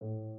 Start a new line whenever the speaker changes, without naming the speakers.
you